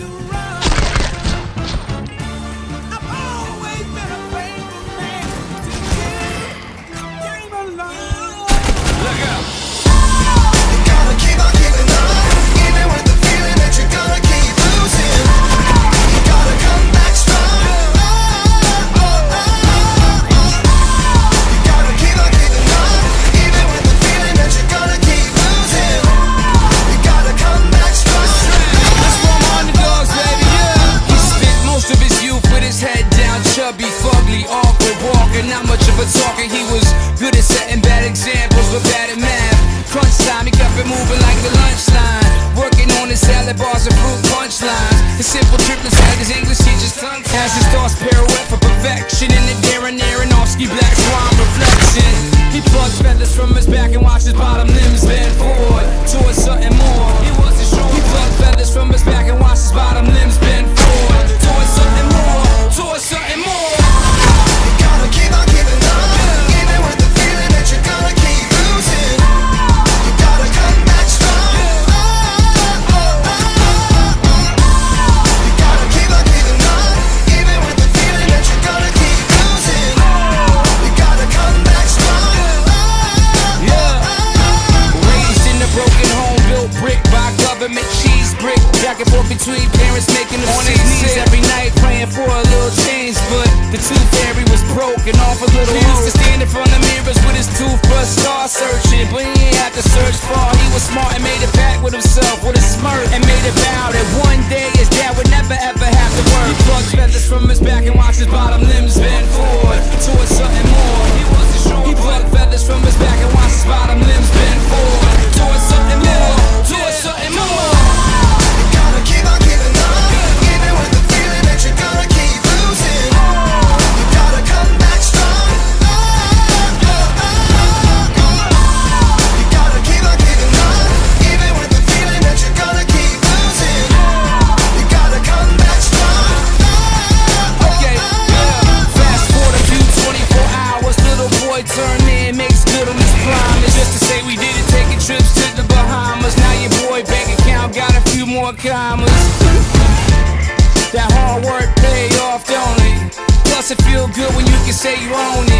to run. awkward walking, not much of a talker. He was between parents making them On his knees sick. every night praying for a little change But the tooth fairy was broke and off a little He used to stand in front of mirrors with his toothbrush star searching But he ain't to search far He was smart and made it back with himself with a smirk And made it climbers just to say we did it, taking trips to the Bahamas. Now your boy bank account got a few more commas. that hard work pay off, don't it? Plus it feel good when you can say you own it.